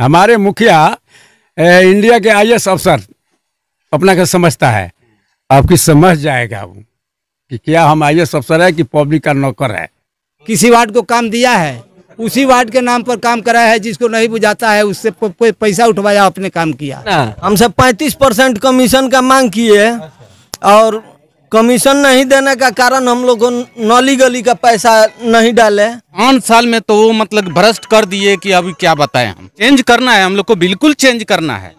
हमारे मुखिया ए, इंडिया के आई अफसर अपना का समझता है। आपकी समझ जाएगा वो कि क्या हम आई अफसर है कि पब्लिक का नौकर है। किसी वार्ड को काम दिया है उसी वार्ड के नाम पर काम कराया है जिसको नहीं बुझाता है उससे प- पैसा उठवाया अपने काम किया। हमसे पैंतीस परसेंट कमीशन का मांग किए और कमीशन नहीं देने का कारण हम लोग नली गली का पैसा नहीं डाले। पाँच साल में तो वो मतलब भ्रष्ट कर दिए कि अभी क्या बताएँ हम। चेंज करना है हम लोग को बिल्कुल चेंज करना है।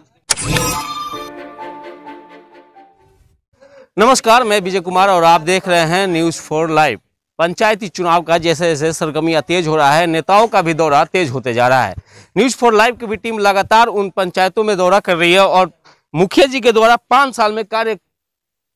नमस्कार मैं विजय कुमार और आप देख रहे हैं न्यूज़ फॉर लाइव पंचायती चुनाव का जैसे जैसे सरगमियाँ तेज हो रहा है नेताओं का भी दौरा तेज होते जा रहा है। न्यूज़ फॉर लाइव की भी टीम लगातार उन पंचायतों में दौरा कर रही है और मुखिया जी के द्वारा पाँच साल में कार्य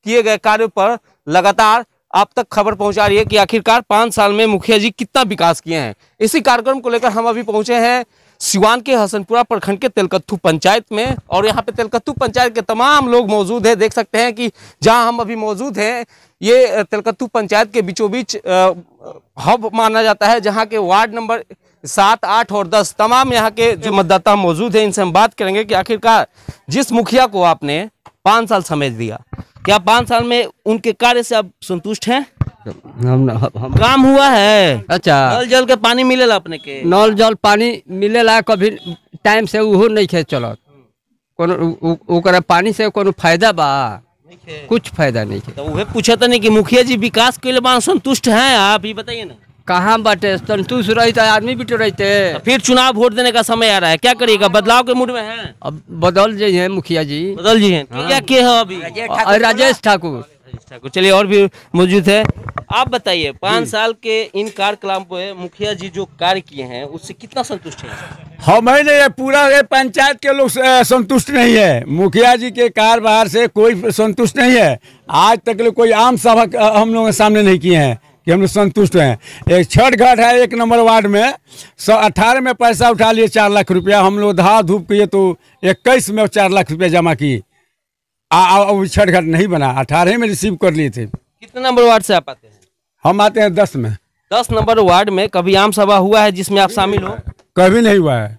किए गए कार्यों पर लगातार आप तक खबर पहुँचा रही है कि आखिरकार पाँच साल में मुखिया जी कितना विकास किए हैं। इसी कार्यक्रम को लेकर हम अभी पहुँचे हैं सिवान के हसनपुरा प्रखंड के तेलकत्थू पंचायत में और यहाँ पे तेलकत्थू पंचायत के तमाम लोग मौजूद हैं। देख सकते हैं कि जहाँ हम अभी मौजूद हैं, ये तेलकत्थू पंचायत के बीचों बीच हब माना जाता है, जहाँ के वार्ड नंबर सात, आठ और दस, तमाम यहाँ के जो मतदाता मौजूद हैं, इनसे हम बात करेंगे कि आखिरकार जिस मुखिया को आपने पाँच साल समय दिया क्या पाँच साल में उनके कार्य से आप संतुष्ट हैं? हम हम काम हुआ है। अच्छा। नल जल के पानी मिलेला अपने के? नल जल पानी मिलेला कभी टाइम से उहो नहीं खे चलत। कोनो पानी से कोनो फ़ायदा बा? कुछ फ़ायदा नहीं है तो वह पूछा था नहीं कि मुखिया जी विकास के लिए संतुष्ट हैं आप? ये बताइए ना। कहाँ बाटे? संतुष्ट रहते आदमी भी तो रहते तो फिर चुनाव वोट देने का समय आ रहा है। क्या करिएगा? बदलाव के मूड में है? अब बदल जाइए मुखिया जी। बदल जी हैं। क्या के है अभी? राजेश ठाकुर ठाकुर। चलिए और भी मौजूद है। आप बताइए पाँच साल के इन कार्यक्रम पे मुखिया जी जो कार्य किए हैं उससे कितना संतुष्ट है? हम ही नहीं पूरा ये पंचायत के लोग संतुष्ट नहीं है। मुखिया जी के कारोबार से कोई संतुष्ट नहीं है। आज तक कोई आम सभा हम लोगों के सामने नहीं किए हैं। कि हम लोग संतुष्ट हैं। एक छठ घाट है एक नंबर वार्ड में। सौ अठारह में पैसा उठा लिए चार लाख रुपया। हम लोग धा धूप किए तो इक्कीस में चार लाख रुपया जमा किए। आ, छठ घाट नहीं बना। अठारह में रिसीव कर लिए थे। कितने नंबर वार्ड से आप आते हैं? हम आते हैं दस में। दस नंबर वार्ड में कभी आम सभा हुआ है जिसमें आप शामिल हो? कभी नहीं हुआ है।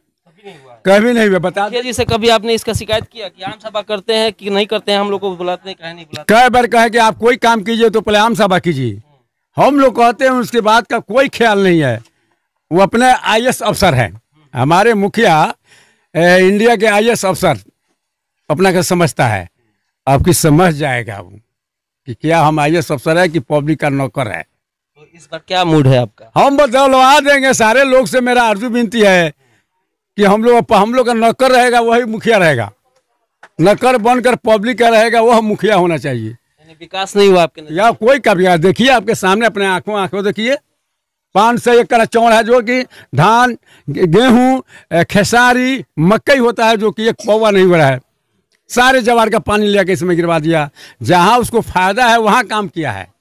कभी नहीं हुआ बता जी से कभी आपने इसका शिकायत किया कि आम सभा करते हैं कि नहीं करते हैं? हम लोग को बुलाते हैं कहीं नहीं बुलाते कई बार कहे कि आप कोई काम कीजिए तो पहले आम सभा कीजिए। हम लोग कहते हैं उसके बाद का कोई ख्याल नहीं है। वो अपने आई अफसर हैं। हमारे मुखिया इंडिया के आई अफसर अपना का समझता है। आपकी समझ जाएगा वो कि क्या हम आई अफसर है कि पब्लिक का नौकर है। तो इस बार क्या मूड है आपका? हम बदलवा देंगे। सारे लोग से मेरा अर्जू विनती है कि हम लोग हम लोग का नौकर रहेगा वही मुखिया रहेगा। नौकर बनकर पब्लिक का रहेगा वह मुखिया होना चाहिए। विकास नहीं हुआ आपके या कोई का है देखिए आपके सामने अपने आँखों आँखों देखिए। पाँच सौ एकड़ चौड़ है जो कि धान गेहूँ खेसारी मकई होता है जो कि एक पौवा नहीं हो रहा है। सारे जवार का पानी लेकर इसमें गिरवा दिया। जहाँ उसको फ़ायदा है वहाँ काम किया है।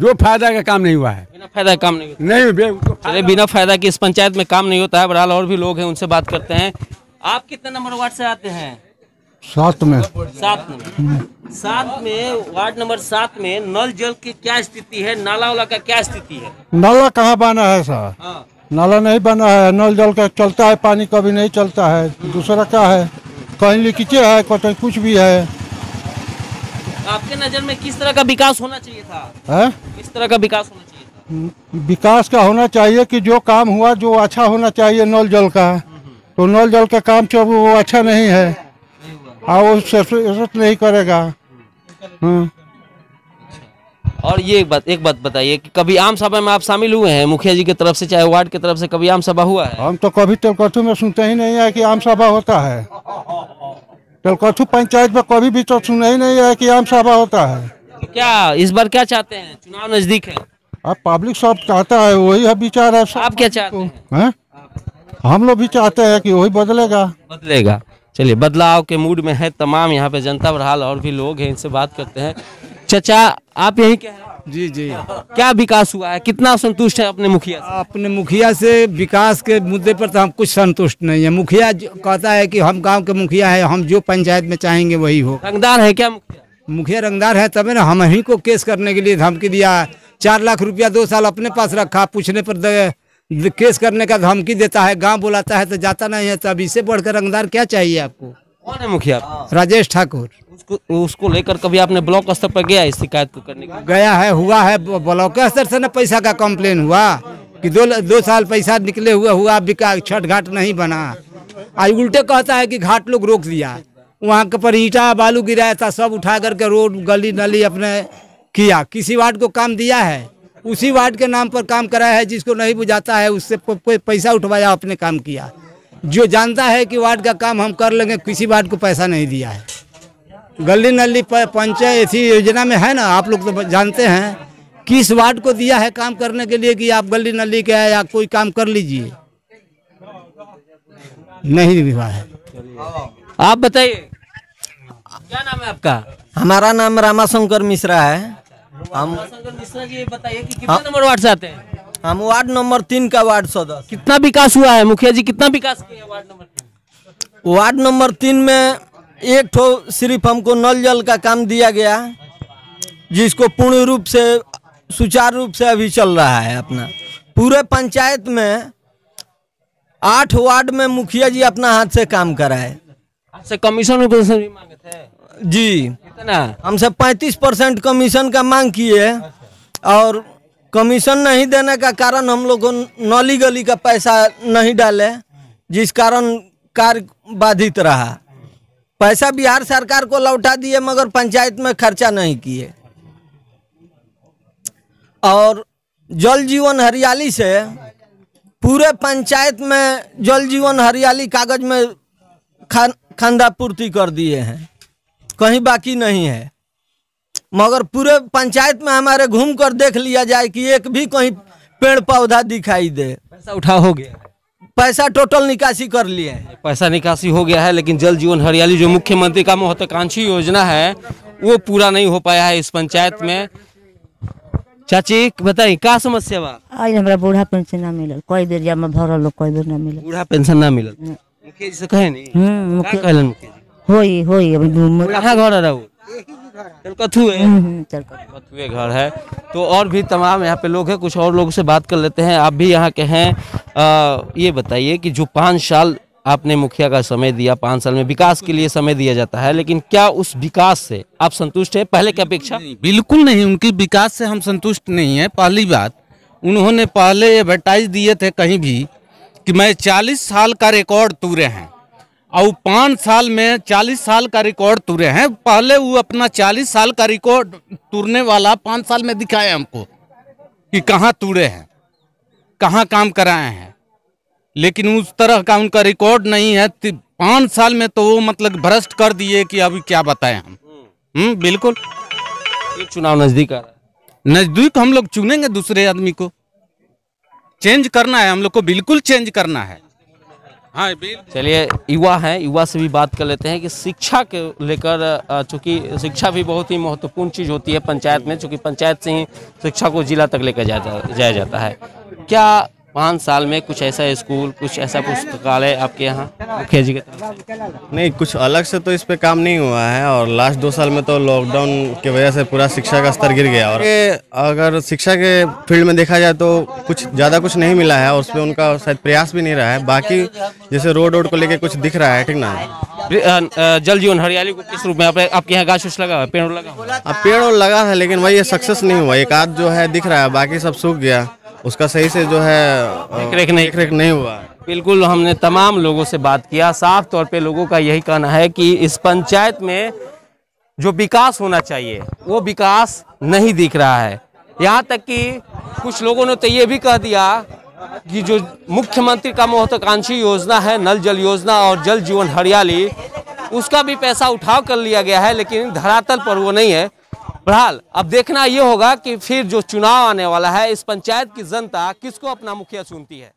जो फ़ायदा का काम नहीं हुआ है। बिना फ़ायदा का काम नहीं होता। नहीं बे- चलिए बिना फ़ायदा के इस पंचायत में काम नहीं होता है। बहरहाल और भी लोग हैं उनसे बात करते हैं। आप कितने नंबर वार्ड से आते हैं? सात में। सात में। सात में वार्ड नंबर सात में नल जल की क्या स्थिति है? नाला वाला का क्या स्थिति है? नाला कहाँ बना है सर? हाँ। नाला नहीं बना है नल जल का चलता है पानी कभी नहीं चलता है। दूसरा क्या है? कहीं लीकेजे है कहीं कुछ भी है। आपके नज़र में किस तरह का विकास होना चाहिए था? है? किस तरह का विकास होना चाहिए था? विकास का होना चाहिए कि जो काम हुआ जो अच्छा होना चाहिए नल जल का। तो नल जल का काम जो वो अच्छा नहीं है। हाँ वो ससुर नहीं करेगा। हम्म। और ये एक बात एक बात बताइए कि कभी आम सभा में आप शामिल हुए हैं? मुखिया जी की तरफ़ से चाहे वार्ड की तरफ़ से कभी आम सभा हुआ है? हम तो कभी तेलकथू में सुनते ही नहीं है कि आम सभा होता है। तेलकथू पंचायत में कभी भी तो सुना ही नहीं है कि आम सभा होता है। तो क्या इस बार क्या चाहते हैं? चुनाव नज़दीक है। अब पब्लिक सब चाहता है वही है विचार है। आप क्या चाहते हैं? हैं? हम लोग भी चाहते हैं कि वही बदलेगा। बदलेगा। चलिए बदलाव के मूड में है तमाम यहाँ पे जनता बहरहाल और भी लोग हैं इनसे बात करते हैं। चाचा आप यही क्या है? जी जी। क्या विकास हुआ है? कितना संतुष्ट है अपने मुखिया से? अपने मुखिया से विकास के मुद्दे पर तो हम कुछ संतुष्ट नहीं है। मुखिया कहता है कि हम गाँव के मुखिया है हम जो पंचायत में चाहेंगे वही हो। रंगदार है क्या मुखिया? मुखिया रंगदार है तभी ना हम ही को केस करने के लिए धमकी दिया। चार लाख रुपया दो साल अपने पास रखा पूछने पर केस करने का धमकी देता है गाँव बुलाता है तो जाता नहीं है तो अब इससे बढ़कर रंगदार क्या चाहिए आपको? कौन है मुखिया? राजेश ठाकुर। उसको उसको लेकर कभी आपने ब्लॉक स्तर पर गया इस शिकायत को करने के गया है हुआ है ब्लॉक स्तर से ना पैसा का कम्प्लेन हुआ कि दो दो साल पैसा निकले हुए हुआ बिका छठ घाट नहीं बना। आज उल्टे कहता है कि घाट लोग रोक दिया। वहाँ के पर ईटा बालू गिराया था सब उठा करके रोड गली नली अपने किया। किसी वार्ड को काम दिया है? उसी वार्ड के नाम पर काम कराया है जिसको नहीं बुझाता है उससे प- पैसा उठवाया अपने काम किया। जो जानता है कि वार्ड का काम हम कर लेंगे किसी वार्ड को पैसा नहीं दिया है। गली नली पंचायत ऐसी योजना में है ना आप लोग तो जानते हैं किस वार्ड को दिया है काम करने के लिए कि आप गली नली के या कोई काम कर लीजिए। नहीं हुआ है। आप बताइए क्या नाम है आपका? हमारा नाम रामाशंकर मिश्रा है। हम मिश्रा जी बताइए कि कितने नंबर वार्ड से आते हैं? हम वार्ड नंबर तीन का वार्ड सदस्य। कितना विकास हुआ है? मुखिया जी कितना विकास किया वार्ड नंबर तीन? वार्ड नंबर तीन में एक ठो सिर्फ़ हमको नल जल का काम दिया गया जिसको पूर्ण रूप से सुचारू रूप से अभी चल रहा है अपना। पूरे पंचायत में आठ वार्ड में मुखिया जी अपना हाथ से काम कराए। आपसे कमीशन भी मांगे थे? जी। कितना हमसे पैंतीस परसेंट कमीशन का मांग किए। और कमीशन नहीं देने का कारण हम लोग नली गली का पैसा नहीं डाले जिस कारण कार्य बाधित रहा। पैसा बिहार सरकार को लौटा दिए मगर पंचायत में खर्चा नहीं किए। और जल जीवन हरियाली से पूरे पंचायत में जल जीवन हरियाली कागज़ में खान खानदा पूर्ति कर दिए हैं। कहीं बाकी नहीं है। मगर पूरे पंचायत में हमारे घूम कर देख लिया जाए कि एक भी कहीं पेड़ पौधा दिखाई दे। पैसा उठा हो गया पैसा टोटल निकासी कर लिए हैं। पैसा निकासी हो गया है लेकिन जल जीवन हरियाली जो मुख्यमंत्री का महत्वाकांक्षी योजना है वो पूरा नहीं हो पाया है इस पंचायत में। चाची बताइए का समस्या बा? आज हमरा बूढ़ा पेंशन ना मिलल। कई बेर जमा भरल कई बेर ना मिलल। बूढ़ा पेंशन ना मिलल? मुखिया जी से कहे नहीं हम्म मुखिया कहलन मुखिया होई होई अभी कहाँ घर है रहू कथू है। हम्म, हम्म। बथुए घर है। तो और भी तमाम यहाँ पे लोग हैं कुछ और लोगों से बात कर लेते हैं। आप भी यहाँ के हैं। आ, ये बताइए कि जो पाँच साल आपने मुखिया का समय दिया पाँच साल में विकास के लिए समय दिया जाता है लेकिन क्या उस विकास से आप संतुष्ट हैं? पहले की अपेक्षा? बिल्कुल नहीं। उनकी विकास से हम संतुष्ट नहीं है। पहली बात उन्होंने पहले एडवर्टाइज दिए थे कहीं भी कि मैं 40 साल का रिकॉर्ड तूरे हैं। और पाँच साल में 40 साल का रिकॉर्ड तुरे हैं। पहले वो अपना 40 साल का रिकॉर्ड तुरने वाला पाँच साल में दिखाए हमको कि कहाँ तुरे हैं कहाँ काम कराए हैं। लेकिन उस तरह का उनका रिकॉर्ड नहीं है। पाँच साल में तो वो मतलब भ्रष्ट कर दिए कि अभी क्या बताएँ हम। हम्म बिल्कुल। ये चुनाव नज़दीक आ रहा है। नज़दीक हम लोग चुनेंगे दूसरे आदमी को। चेंज करना है हम लोग को बिल्कुल चेंज करना है। हाँ चलिए, युवा हैं, युवा से भी बात कर लेते हैं कि शिक्षा के लेकर चूँकि शिक्षा भी बहुत ही महत्वपूर्ण चीज़ होती है पंचायत में, चूँकि पंचायत से ही शिक्षा को जिला तक लेकर जाया जाता है। क्या पाँच साल में कुछ ऐसा स्कूल कुछ ऐसा पुस्तकालय आपके यहाँ मुखिया जी के नहीं कुछ अलग से तो इस पे काम नहीं हुआ है और लास्ट दो साल में तो लॉकडाउन की वजह से पूरा शिक्षा का स्तर गिर गया और अगर शिक्षा के फ़ील्ड में देखा जाए तो कुछ ज़्यादा कुछ नहीं मिला है और उस पर उनका शायद प्रयास भी नहीं रहा है। बाकी जैसे रोड वोड को लेके कुछ दिख रहा है ठीक ना? जल जीवन हरियाली को किस रूप में आप, आपके यहाँ गाछ उछ लगा हुआ है पेड़ लगा हुआ अब पेड़ और लगा है लेकिन वही सक्सेस नहीं हुआ। एक आध जो है दिख रहा है बाकी सब सूख गया। उसका सही से जो है देख-रेख नहीं- देख नहीं हुआ। बिल्कुल हमने तमाम लोगों से बात किया। साफ़ तौर पे लोगों का यही कहना है कि इस पंचायत में जो विकास होना चाहिए वो विकास नहीं दिख रहा है। यहाँ तक कि कुछ लोगों ने तो ये भी कह दिया कि जो मुख्यमंत्री का महत्वाकांक्षी योजना है नल जल योजना और जल जीवन हरियाली उसका भी पैसा उठाव कर लिया गया है लेकिन धरातल पर वो नहीं है। बहरहाल, अब देखना ये होगा कि फिर जो चुनाव आने वाला है, इस पंचायत की जनता किसको अपना मुखिया चुनती है?